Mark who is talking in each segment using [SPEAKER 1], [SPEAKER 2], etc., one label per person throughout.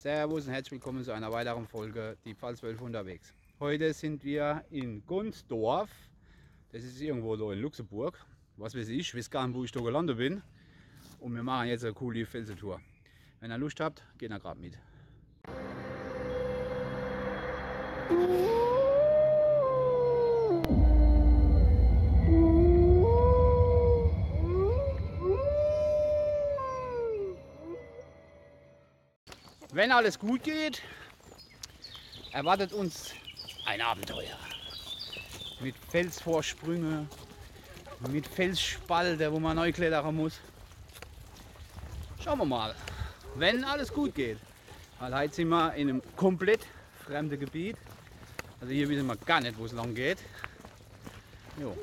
[SPEAKER 1] Servus und herzlich willkommen zu einer weiteren Folge Die Pfalzwölfe unterwegs. Heute sind wir in Gunzdorf. Das ist irgendwo so in Luxemburg. Was weiß ich, ich weiß gar nicht, wo ich da gelandet bin. Und wir machen jetzt eine coole Felsentour. Wenn ihr Lust habt, geht ihr gerade mit. Wenn alles gut geht, erwartet uns ein Abenteuer. Mit Felsvorsprünge, mit Felsspalte, wo man neu klettern muss. Schauen wir mal, wenn alles gut geht. Weil heute sind wir in einem komplett fremden Gebiet. Also hier wissen wir gar nicht, wo es lang geht. Jo.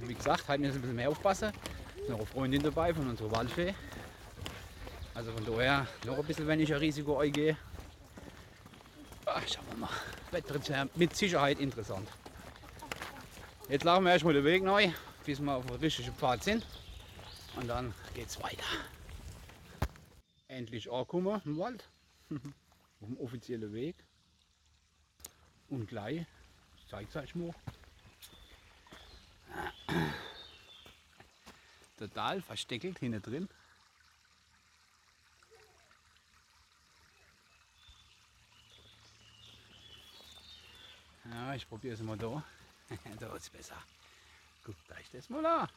[SPEAKER 1] Wie gesagt, heute müssen wir ein bisschen mehr aufpassen. Es ist noch eine Freundin dabei von unserer Waldfee. Also von daher noch ein bisschen, ein Risiko eingehe. Ach, schauen wir mal. Das wird mit Sicherheit interessant. Jetzt laufen wir erstmal den Weg neu, bis wir auf dem richtigen Pfad sind. Und dann geht's weiter. Endlich angekommen im Wald. auf dem offiziellen Weg. Und gleich, ich es euch mal. Total versteckelt hinten drin. Ja, ich probiere es mal da. da ist es besser. Guckt euch das mal an.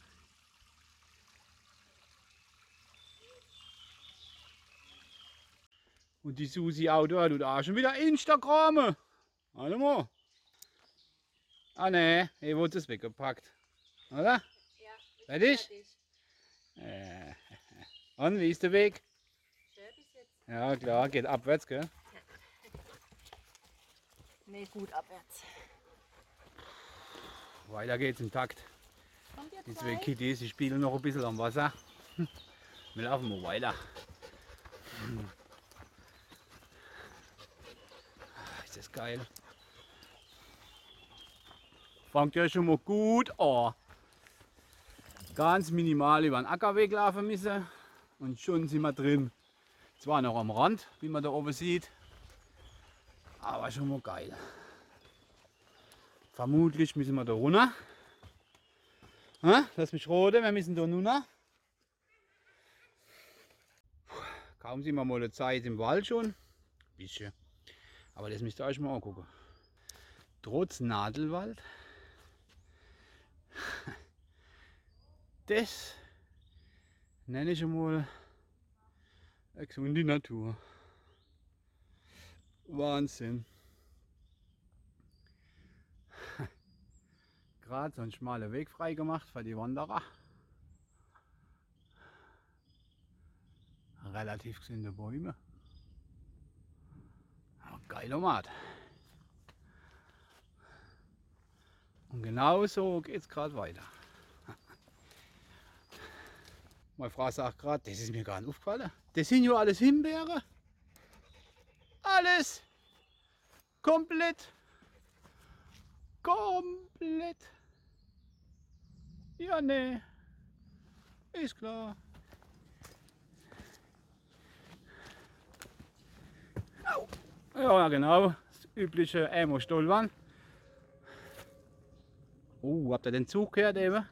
[SPEAKER 1] Und die Susi auch da, da schon wieder Instagram. Warte mal. Ah ne, hier wurde es weggepackt. Oder?
[SPEAKER 2] Ja.
[SPEAKER 1] Fertig?
[SPEAKER 2] fertig.
[SPEAKER 1] Äh. Und wie ist der Weg?
[SPEAKER 2] Schön bis jetzt.
[SPEAKER 1] Ja klar, geht abwärts, gell?
[SPEAKER 2] Nee, gut abwärts.
[SPEAKER 1] Weiter geht's im Takt. Die zwei? Kitties, die spielen noch ein bisschen am Wasser. Wir laufen mal weiter. Ah, Ist das geil. Fangt ja schon mal gut an. Ganz minimal über den Ackerweg laufen müssen und schon sind wir drin. Zwar noch am Rand, wie man da oben sieht, aber schon mal geil. Vermutlich müssen wir da runter. Ha? Lass mich roten, wir müssen da runter. Kaum sind wir mal eine Zeit im Wald schon. Bisschen. Aber das müsst ihr euch mal angucken. Trotz Nadelwald. Das nenne ich mal eine gesunde Natur. Wahnsinn. Gerade so einen schmalen Weg frei gemacht für die Wanderer. Relativ gesunde Bäume. Ja, geiler. Und genau so geht es gerade weiter. Meine Frau sagt gerade, das ist mir gar nicht aufgefallen. Das sind ja alles Himbeere. Alles. Komplett. Komplett. Ja, ne. Ist klar. Au. Ja, genau. Das übliche Emo-Stolpern. Oh, habt ihr den Zug gehört eben?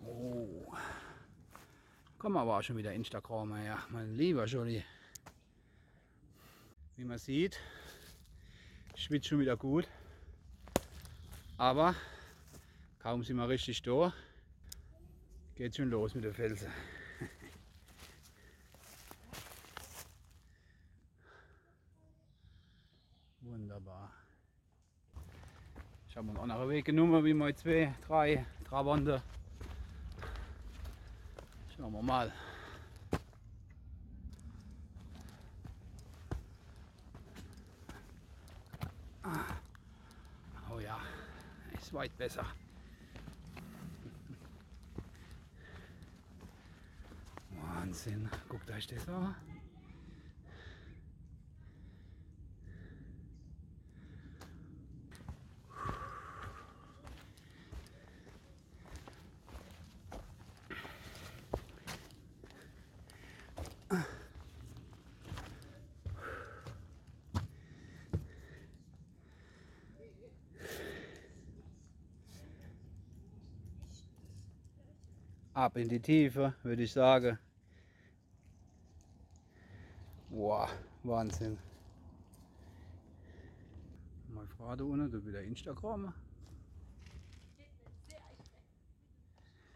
[SPEAKER 1] Oh. Kommen aber auch schon wieder Instagram her, mein lieber Jolly. Wie man sieht, schwitzt schon wieder gut. Aber kaum sind wir richtig da, geht schon los mit der Felsen. Wunderbar. Ich habe einen anderen Weg genommen, wie mal zwei, drei Trabande. Schauen wir mal. Oh ja, ist weit besser. Wahnsinn, guckt euch das an. Ab in die Tiefe, würde ich sagen. Boah, Wahnsinn. Mal fragen unten, du wieder Instagram.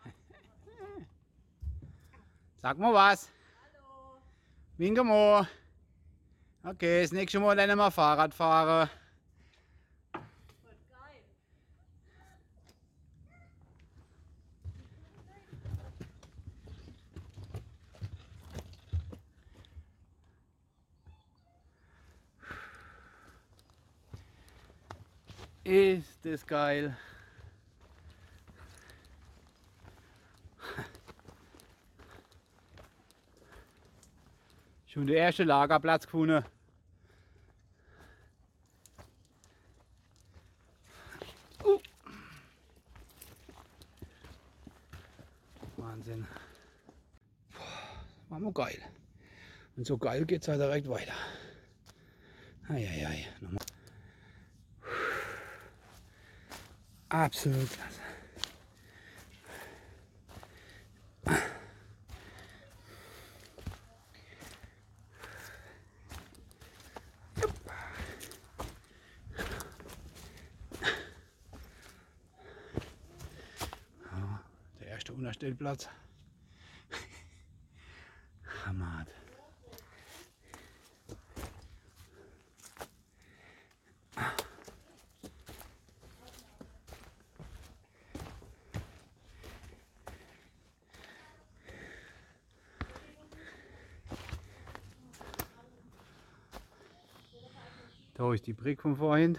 [SPEAKER 1] Sag mal was.
[SPEAKER 2] Hallo.
[SPEAKER 1] Winke mal. Okay, das nächste Mal lernen wir Fahrrad fahren.
[SPEAKER 2] Voll geil.
[SPEAKER 1] Ist das geil. Schon der erste Lagerplatz gefunden. Uh. Wahnsinn. War mal geil. Und so geil geht es halt direkt weiter. Eieiei. Nochmal. Absolut klasse. Der erste Unterstellplatz. Hammer. Da ist die Brick von vorhin.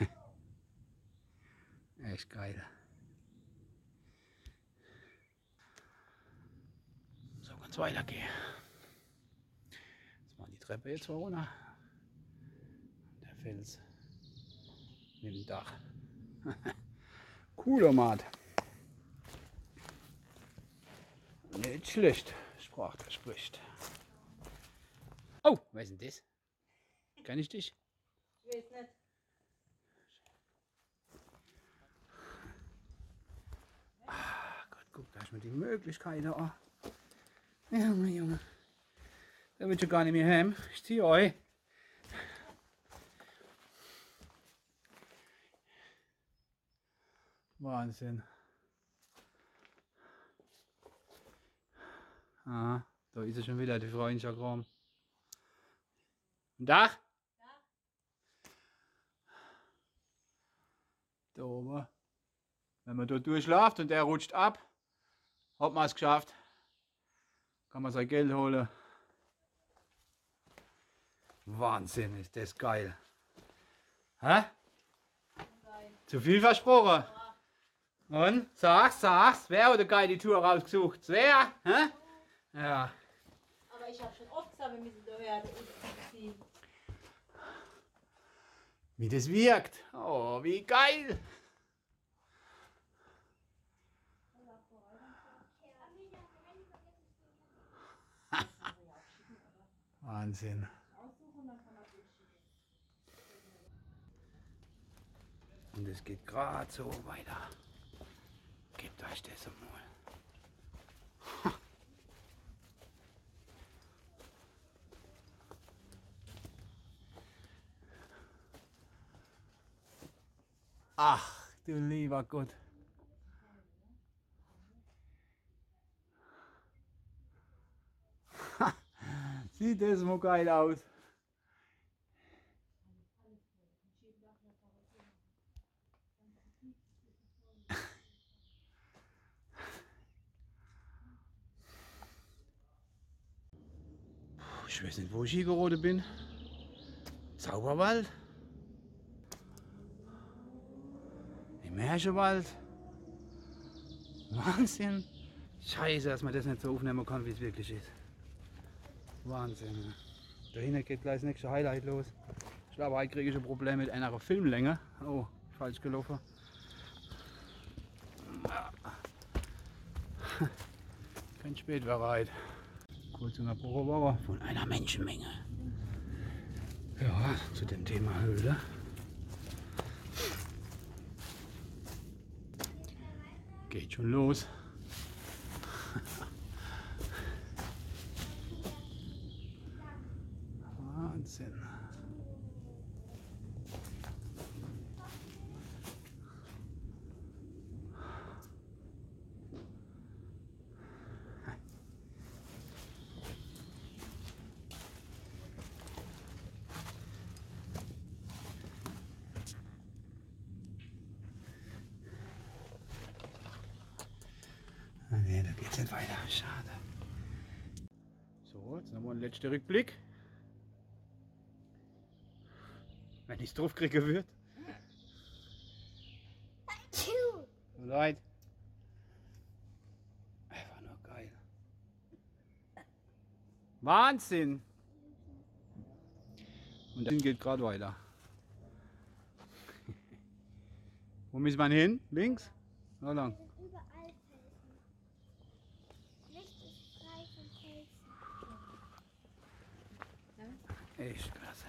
[SPEAKER 1] Echt geil. So kann es weitergehen. Jetzt machen die Treppe jetzt mal runter. Der Fels mit dem Dach. Cooler Mat. Nicht schlecht, sprach der spricht. Oh, wer ist denn das? Kann ich dich?
[SPEAKER 2] Ich weiß nicht.
[SPEAKER 1] Ah Gott, guck, da ist mir die Möglichkeit da. Junge, Junge. Da wird schon gar nicht mehr heim. Ich zieh euch. Wahnsinn. Ah, da ist er schon wieder, die Frau Instagram. Dach? Da oben. Wenn man da durchläuft und der rutscht ab, hat man es geschafft. Kann man sein Geld holen. Wahnsinn, ist das geil. Hä?
[SPEAKER 2] Geil.
[SPEAKER 1] Zu viel versprochen. Und? Sag's, sag's. Wer hat geil die Tour rausgesucht? Wer? Hä? Ja.
[SPEAKER 2] Aber ich habe schon oft gesagt, wir müssen da hören und.
[SPEAKER 1] Wie das wirkt. Oh, wie geil. Wahnsinn. Und es geht gerade so weiter. Gebt euch das einmal. Ach, du lieber Gott. Sieht das mal geil aus. Ich weiß nicht, wo ich hier gerade bin. Zauberwald? Im Märchenwald? Wahnsinn! Scheiße, dass man das nicht so aufnehmen kann, wie es wirklich ist. Wahnsinn. Da hinten geht gleich das nächste Highlight los. Ich glaube, heute kriege ich ein Problem mit einer Filmlänge. Oh, falsch gelaufen. Kein spät bereit. Kurz unterbrochen war von einer Menschenmenge. Ja, zu dem Thema Höhle. Geht schon los. Wahnsinn. Ah, Nee, da geht's nicht weiter. Schade. So, jetzt nochmal ein letzter Rückblick. Wenn ich es drauf kriege wird. Leid. Einfach nur geil. Wahnsinn! Und dann geht gerade weiter. Wo müssen wir hin? Links? Oder lang?
[SPEAKER 3] sind überall Felsen. Licht ist frei von Felsen.
[SPEAKER 1] Echt klasse.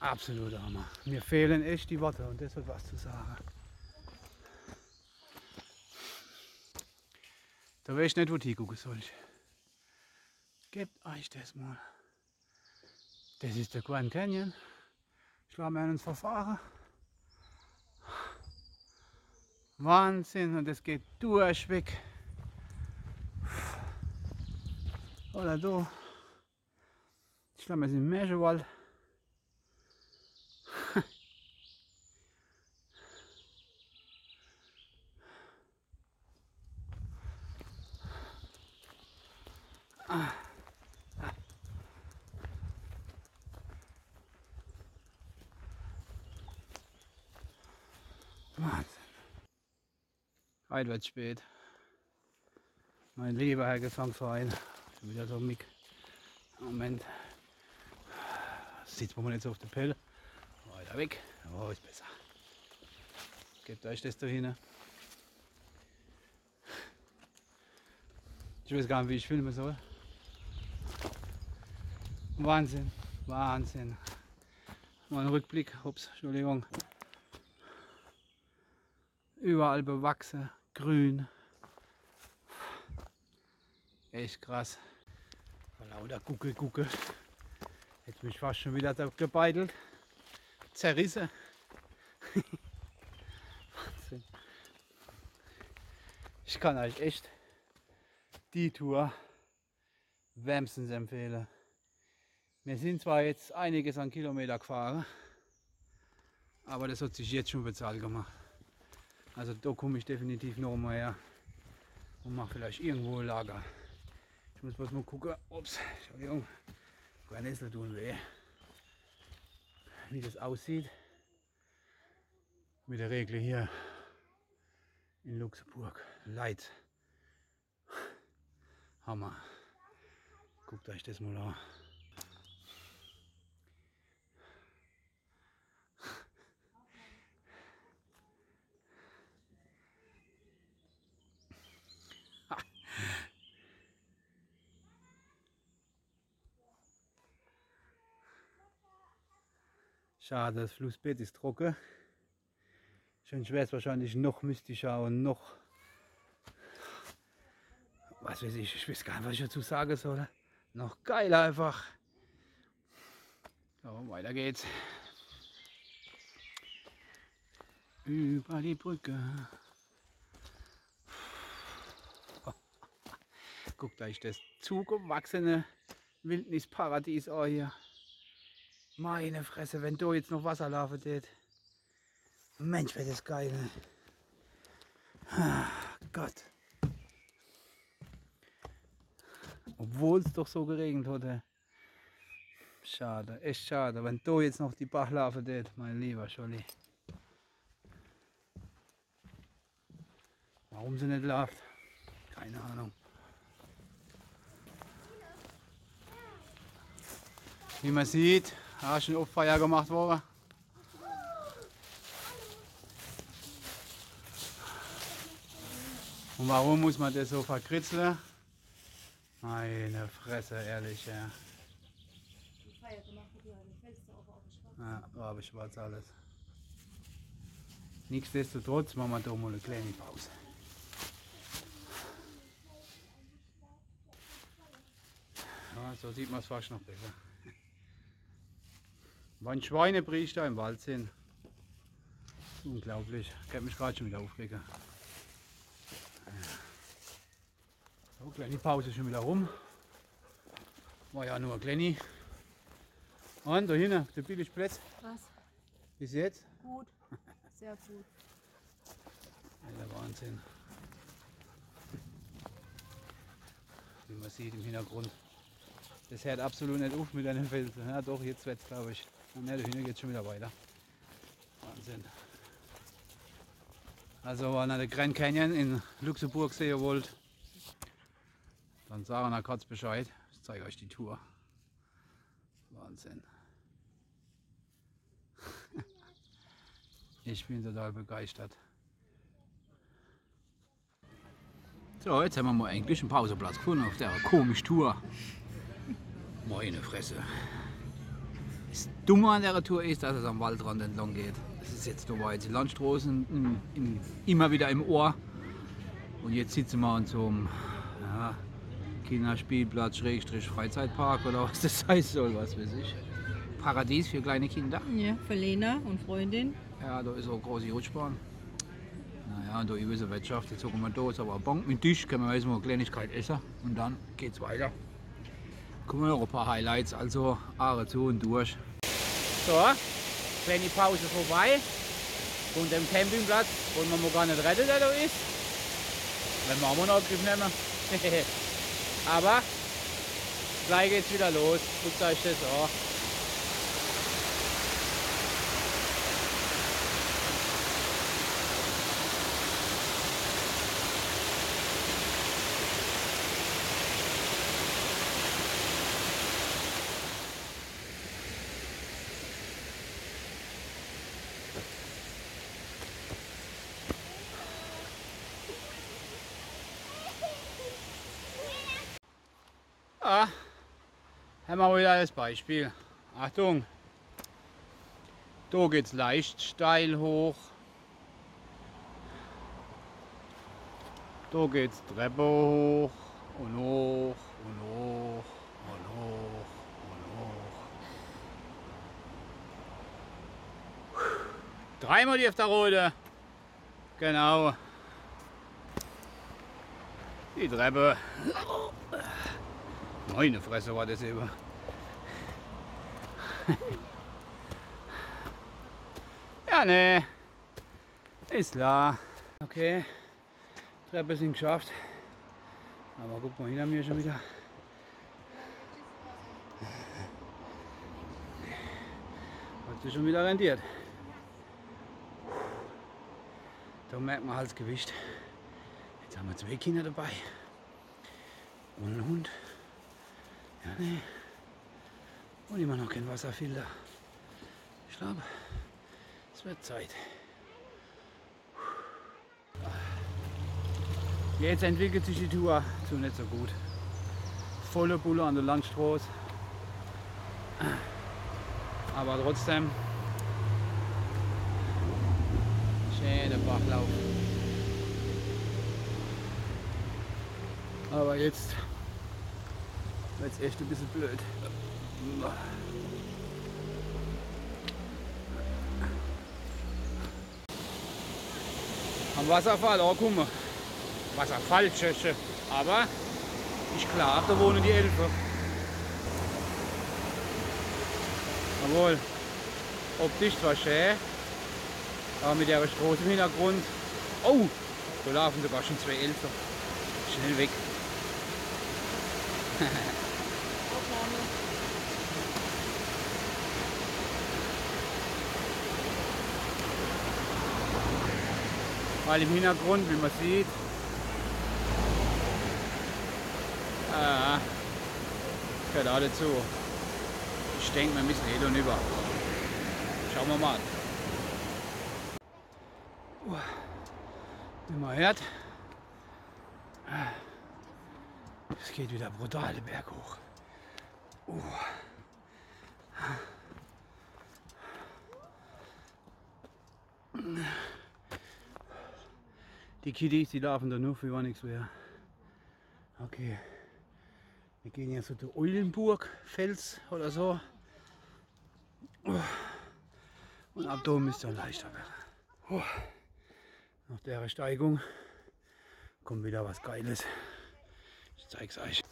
[SPEAKER 1] Absoluter Hammer. Mir fehlen echt die Worte und das hat was zu sagen. Da weiß ich nicht, wo die gucken soll. Gebt euch das mal. Das ist der Grand Canyon. Ich war mir ins Verfahren. Wahnsinn und es geht durchweg. Oder da. Ich glaube, wir sind im Märchenwald. Wahnsinn. Heute wird spät. Mein lieber Herr Gesangsverein. Schon wieder so mick. Moment. Sitzt man so auf der Pelle. Weiter weg. Oh, ist besser. Gebt euch das da hin. Ich weiß gar nicht, wie ich filmen soll. Wahnsinn. Wahnsinn. Mal ein Rückblick. Ups, Entschuldigung. Überall bewachsen, grün. Echt krass. Lauter Guckel, Guckel. Jetzt bin ich fast schon wieder gebeitelt. Zerrissen. Wahnsinn. Ich kann euch echt die Tour wärmstens empfehlen. Wir sind zwar jetzt einiges an Kilometer gefahren, aber das hat sich jetzt schon bezahlt gemacht. Also da komme ich definitiv noch mal her und mache vielleicht irgendwo ein Lager. Ich muss bloß mal gucken, ups, Entschuldigung, Brennnessel tun weh, wie das aussieht mit der Regel hier in Luxemburg. Leid. Hammer. Guckt euch das mal an. Schade, das Flussbett ist trocken. Schon wäre es wahrscheinlich noch mystischer und noch. Was weiß ich, ich weiß gar nicht, was ich dazu sagen soll. Noch geiler einfach. So, weiter geht's. Über die Brücke. Guckt euch das zugewachsene Wildnisparadies an hier. Meine Fresse, wenn da jetzt noch Wasser laufen tät. Mensch, wäre das geil. Ne? Ah, Gott. Obwohl es doch so geregnet hatte. Schade, echt schade. Wenn da jetzt noch die Bach laufen tät, mein lieber Scholli. Warum sie nicht läuft? Keine Ahnung. Wie man sieht, ist schon Feier gemacht worden. Und warum muss man das so verkritzeln? Meine Fresse, ehrlich, ja. Ja, habe ich schwarz alles. Nichtsdestotrotz machen wir da mal eine kleine Pause. Ja, so sieht man es fast noch besser. Wann Schweinepriester im Wald sind. Unglaublich. Ich kann mich gerade schon wieder aufregen. Ja. So, kleine Pause ist schon wieder rum. War ja nur eine kleine. Und da hinten, der Billigplatz.
[SPEAKER 2] Was?
[SPEAKER 1] Bis jetzt?
[SPEAKER 2] Gut. Sehr gut.
[SPEAKER 1] Der Wahnsinn. Wie man sieht im Hintergrund. Das hört absolut nicht auf mit einem Felsen. Ja doch, jetzt wird es glaube ich. Ne, da hinten geht schon wieder weiter. Wahnsinn. Also wenn ihr den Grand Canyon in Luxemburg sehen wollt, dann sagen wir kurz Bescheid. Ich zeige euch die Tour. Wahnsinn. Ich bin total begeistert. So, jetzt haben wir mal eigentlich einen Pauseplatz gefunden auf der komischen Tour. Meine Fresse. Das Dumme an der Tour ist, dass es am Waldrand entlang geht. Das ist jetzt, war jetzt die Landstraßen in, in, immer wieder im Ohr. Und jetzt sitzen wir an so einem ja, Kinderspielplatz, Schrägstrich Freizeitpark oder was das heißen soll, was weiß ich. Paradies für kleine Kinder.
[SPEAKER 2] Ja, für Lena und Freundin.
[SPEAKER 1] Ja, da ist auch eine große Rutschbahn. Naja, und da ist eine Wirtschaft. Jetzt gucken wir da, ist aber eine Bank mit Tisch, können wir erstmal eine Kleinigkeit essen und dann geht's weiter. Wir noch ein paar Highlights, also Aare zu und durch. So, kleine Pause vorbei. Von dem Campingplatz, wir mal gar nicht retten, der da ist. Wenn wir auch noch Griff nehmen. aber gleich geht's wieder los. Guckt euch das an. Ah, wir wieder das Beispiel. Achtung, da geht's leicht steil hoch. Da geht's Treppe hoch und hoch und hoch und hoch und hoch. Dreimal die auf der Rote. Genau. Die Treppe. Meine Fresse war das eben. Ja, ne. Ist klar. Okay. Treppe sind geschafft. Aber guck mal hinter mir schon wieder. Hat sich schon wieder rentiert. Da merkt man halt das Gewicht. Jetzt haben wir zwei Kinder dabei. Und einen Hund. Ja, nee. Und immer noch kein Wasserfilter. Ich glaube, es wird Zeit. Jetzt entwickelt sich die Tour zu nicht so gut. Volle Bulle an der Landstraße. Aber trotzdem schöner Bachlauf. Aber jetzt wird es echt ein bisschen blöd. Am Wasserfall, oh guck mal. Wasserfall, Tschösche. Aber ich klar, da wohnen die Elfe. Jawohl. Optisch zwar schön, aber mit der Straße im Hintergrund. Oh, da laufen sogar schon zwei Elfer. Schnell weg. Mal im Hintergrund, wie man sieht. Ah, gehört auch dazu. Ich denke, wir müssen eh da rüber. Schauen wir mal. Wie man hört, Es geht wieder brutal den Berg hoch. Uh. Die Kiddies, die laufen da nur für gar nichts mehr. Okay. Wir gehen jetzt so der Eulenburg Fels oder so. Und ab da müsste es leichter werden. Nach der Steigung kommt wieder was Geiles. Ich zeig's euch.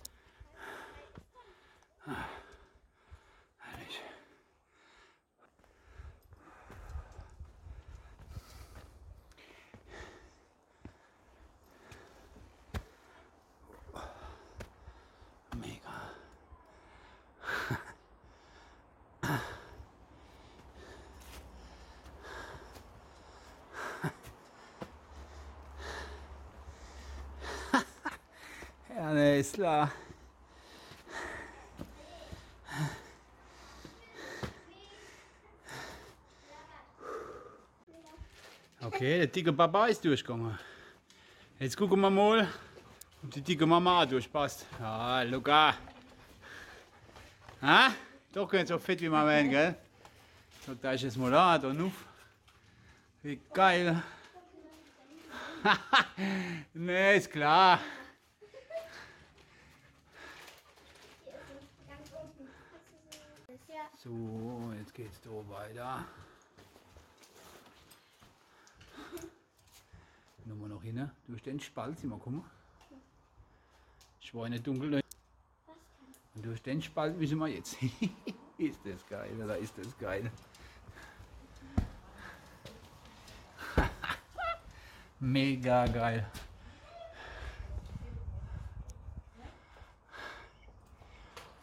[SPEAKER 1] Klar. Okay, der dicke Papa ist durchgegangen. Jetzt gucken wir mal, ob die dicke Mama durchpasst. Ja, Luca. Ha? Doch nicht so fett wie man meint, gell? So, da ist jetzt mal da, da nuff. Wie geil. ne, ist klar.
[SPEAKER 3] Ganz unten. Das ist ja
[SPEAKER 1] So, jetzt geht's da weiter. Nochmal noch hin, durch den Spalt, mal, guck mal. Schweine dunkel. Und durch den Spalt müssen wir jetzt. ist das geil, da ist das geil. Mega geil.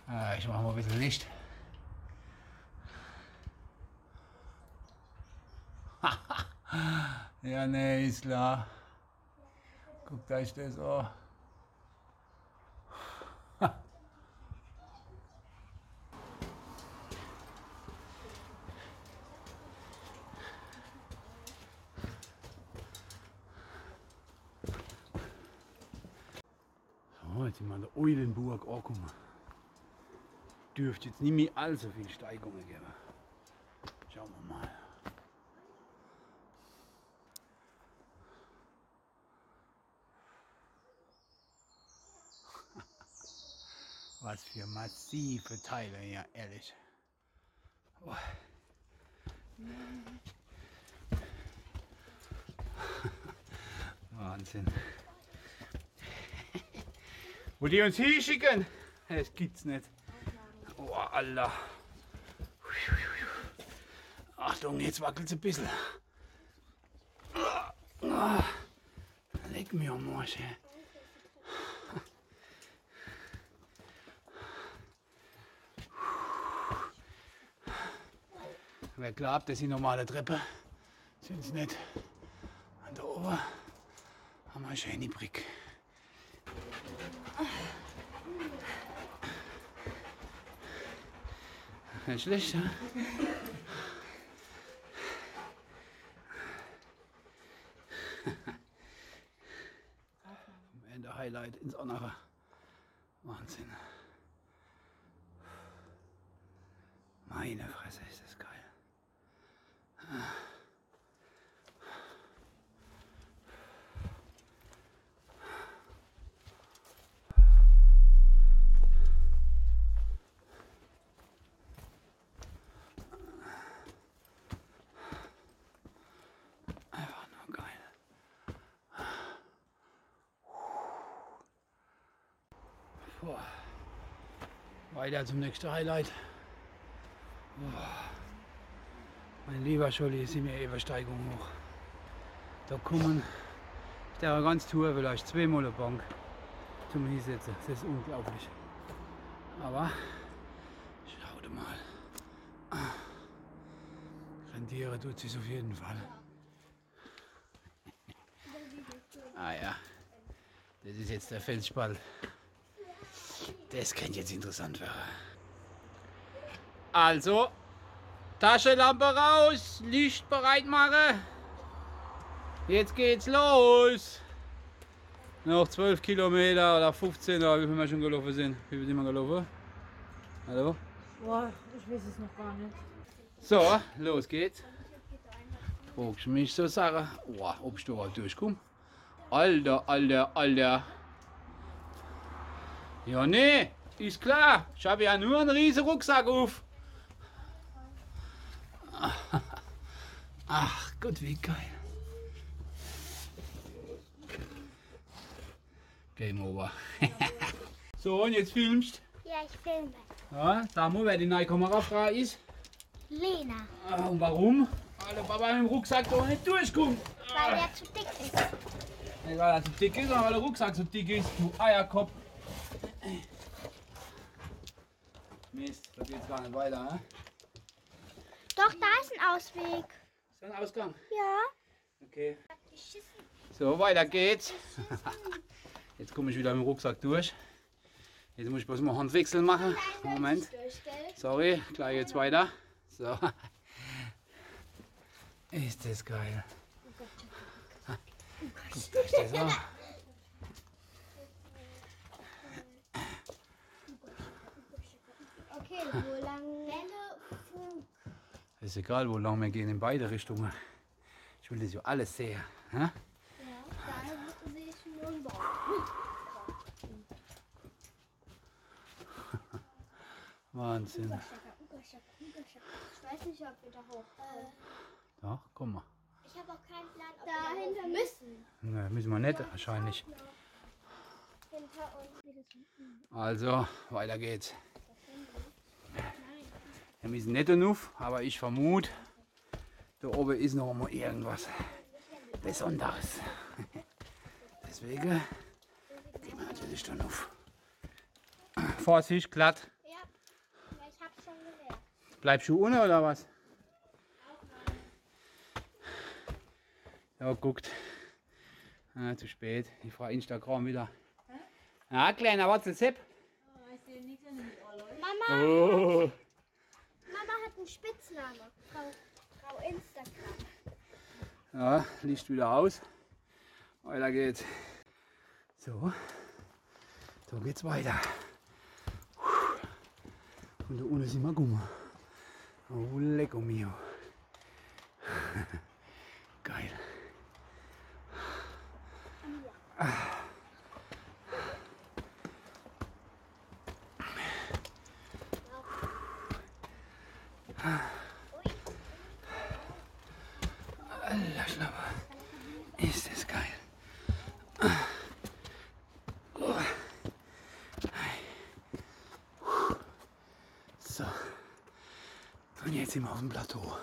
[SPEAKER 1] Ah, ich mache mal ein bisschen Licht. Ja, ne, ist klar. Guckt euch das an. So, jetzt sind wir an der Eulenburg angekommen. Dürfte jetzt nicht mehr allzu viel Steigungen geben. Schauen wir mal. Was für massive Teile hier, ehrlich. Oh. Wahnsinn. Wo die uns hinschicken? Das gibt's nicht. Oh, Allah. Achtung, jetzt wackelt es ein bisschen. Leck mir am Arsch. Wer glaubt, das sind normale Treppe, sind es nicht. Und da oben haben wir eine schöne Brick. Nicht schlecht, ja? Am Ende Highlight ins andere. Wahnsinn. Meine Fresse, ist das geil. Einfach nur geil. Boah. Weiter zum nächsten Highlight. Mein lieber Scholli, ist mir Übersteigung hoch. Da kommen auf der ganzen Tour vielleicht zweimal eine Bank zum Hinsetzen. Das ist unglaublich. Aber schaut mal. Rentiere tut sich auf jeden Fall. Ah ja, das ist jetzt der Felsspalt. Das könnte jetzt interessant werden. Also, Taschenlampe raus, Licht bereit machen. Jetzt geht's los. Noch 12 Kilometer oder 15 oder wie viel wir schon gelaufen sind. Wie viel sind wir gelaufen? Hallo?
[SPEAKER 2] Boah, ich weiß es noch gar nicht.
[SPEAKER 1] So, los geht's. Fragst du mich so Sachen? Oh, ob ich da durchkomme? Alter, Alter, Alter. Ja, nee, ist klar. Ich habe ja nur einen riesen Rucksack auf. Ach Gott, wie geil. Game over. so, und jetzt filmst.
[SPEAKER 3] Ja, ich filme.
[SPEAKER 1] Ja, sag mal, wer die neue Kamerafrau ist.
[SPEAKER 3] Lena,
[SPEAKER 1] Ah, Und warum? Weil der Papa mit dem Rucksack da nicht durchkommt.
[SPEAKER 3] weil er zu dick ist.
[SPEAKER 1] Nicht weil er zu dick ist, sondern weil der Rucksack so dick ist. Du Eierkopf. Mist, da geht's gar nicht weiter. Ne?
[SPEAKER 3] Doch, da ist ein Ausweg.
[SPEAKER 1] Ist da ein Ausgang?
[SPEAKER 3] Ja.
[SPEAKER 1] Okay. So, weiter geht's. Jetzt komme ich wieder mit dem Rucksack durch. Jetzt muss ich bloß mal Handwechsel machen. Moment. Sorry, gleich geht's weiter. So. Ist das geil. Guckt euch das an.
[SPEAKER 3] Okay, wo lang? Welle, Fug.
[SPEAKER 1] Ist egal, wo lang wir gehen, in beide Richtungen. Ich will das ja alles sehen. Hä?
[SPEAKER 3] Ja, da sehe ich nur einen Baum.
[SPEAKER 1] Wahnsinn.
[SPEAKER 3] Ich weiß nicht, ob wir da hoch.
[SPEAKER 1] Doch, komm mal.
[SPEAKER 3] ich habe auch keinen Plan, ob da wir da müssen.
[SPEAKER 1] Ne, müssen wir nicht, wahrscheinlich.
[SPEAKER 3] Hinter uns.
[SPEAKER 1] Also, weiter geht's. Wir müssen nicht auf, aber ich vermute, da oben ist noch mal irgendwas Besonderes. Deswegen gehen wir natürlich dann auf. Vorsicht, glatt.
[SPEAKER 3] Ja, ich habe schon gemerkt.
[SPEAKER 1] Bleibst du unten oder was? Ja, guckt. Ah, zu spät. Ich frage Instagram wieder. Ja, kleiner Watzelsepp.
[SPEAKER 2] Oh, ich sehe nichts in den.
[SPEAKER 3] Mama,
[SPEAKER 1] Oh.
[SPEAKER 3] Einen Spitznamen. Frau, Frau Instagram.
[SPEAKER 1] Ja, Licht wieder aus. Weiter geht's. So, so geht's weiter. Und da unten sind wir Gummer. Oh, lecko mio. Geil. Alter Schnapper. Ist das geil. So. Und jetzt sind wir auf dem Plateau.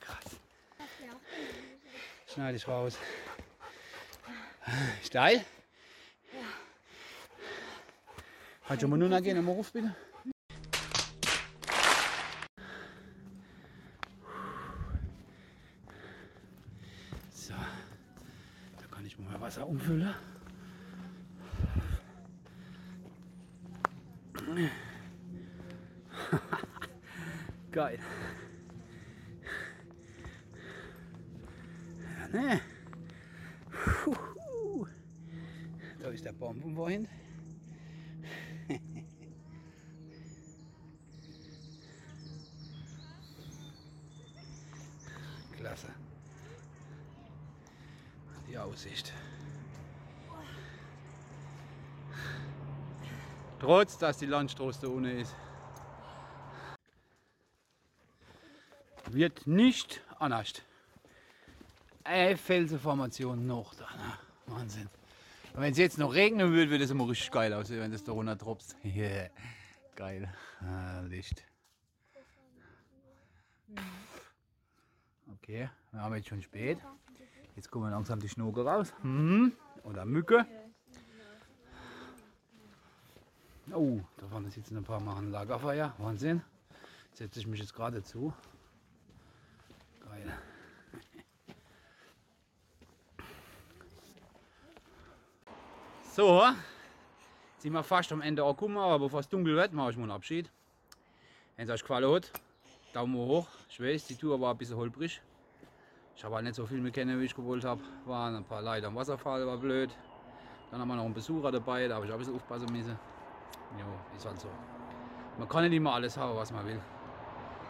[SPEAKER 1] Krass. Schneide ich raus. Steil? Hat schon mal nur noch gehen, am Ruf bitte? So, da kann ich mal Wasser umfüllen. Geil. Ja, ne? Huhu. Da ist der Baum von vorhin. Klasse. Die Aussicht. Trotz, dass die Landstraße unten ist. Wird nicht anders. Eine Felsenformation noch da. Ne? Wahnsinn. Und wenn es jetzt noch regnen würde, würde es immer richtig geil aussehen, wenn das da runter tropft. Yeah. Geil. Ah, Licht. Okay, wir haben jetzt schon spät. Jetzt kommen langsam die Schnucke raus. Mhm. Oder Mücke. Oh, da vorne sitzen ein paar machen Lagerfeuer. Wahnsinn. Setze ich mich jetzt gerade zu. Geil. So, jetzt sind wir fast am Ende angekommen, aber bevor es dunkel wird, mache ich mal einen Abschied. Wenn es euch gefallen hat, Daumen hoch. Ich weiß, die Tour war ein bisschen holprig. Ich habe halt nicht so viel mit kennen, wie ich gewollt habe. Waren ein paar Leute am Wasserfall, war blöd. Dann haben wir noch einen Besucher dabei, da habe ich auch ein bisschen aufpassen müssen. Jo, ist halt so. Man kann nicht immer alles haben, was man will.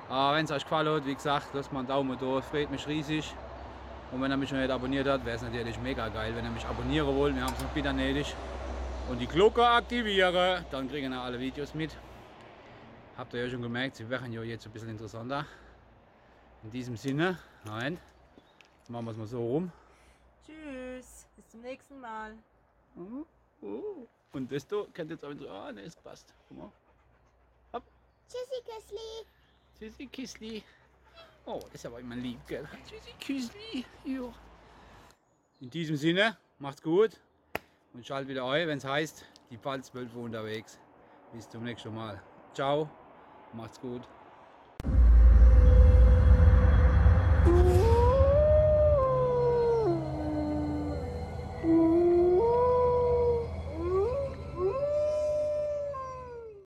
[SPEAKER 1] Aber wenn es euch gefallen hat, wie gesagt, lasst mal einen Daumen da, freut mich riesig. Und wenn ihr mich noch nicht abonniert habt, wäre es natürlich mega geil, wenn ihr mich abonnieren wollt. Wir haben es noch bitte nötig. Und die Glocke aktivieren, dann kriegen ihr alle Videos mit. Habt ihr ja schon gemerkt, sie werden ja jetzt ein bisschen interessanter. In diesem Sinne, nein, machen wir es mal so rum.
[SPEAKER 2] Tschüss, bis zum nächsten Mal.
[SPEAKER 1] Und das da könnt ihr jetzt auch so, ah, ne, es passt. Guck mal.
[SPEAKER 3] Tschüssi, Küssli.
[SPEAKER 1] Tschüssi, Kissli. Oh, das ist aber immer lieb, gell? Tschüssi, Kissli. Ja. In diesem Sinne, macht's gut und schaltet wieder ein, wenn es heißt, die Pfalzwölfe unterwegs. Bis zum nächsten Mal. Ciao, macht's gut.